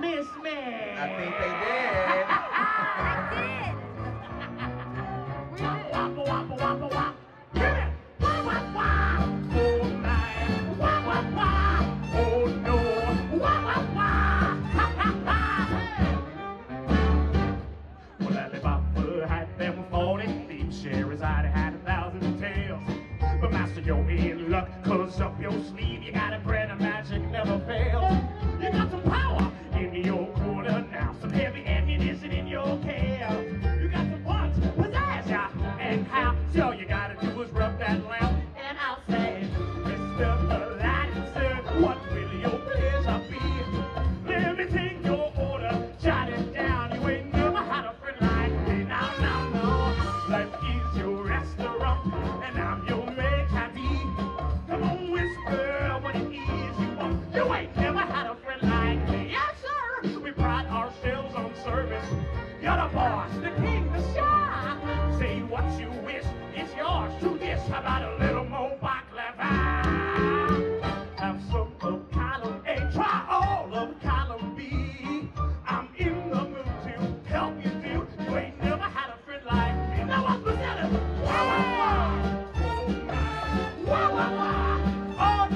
Miss me. I think they did. Wappa, wappa, wappa. Oh. Oh. Well, Ali Baba had them forty thieves. Scheherazade had a thousand tales. But master, you're in luck, cause up your sleeve you got a brand of magic never fails. You got You're the boss, the king, the star. Say what you wish, it's yours. To this, about a little more baklava? Have some of column A, try all of column B. I'm in the mood to help you do. You ain't never had a friend like me. Now the matter? Wah, wah, wah. Oh, my. Wah, wah, wah. Oh.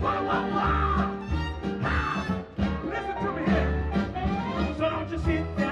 Wah, wah, wah. Ha. Listen to me here. So don't you sit there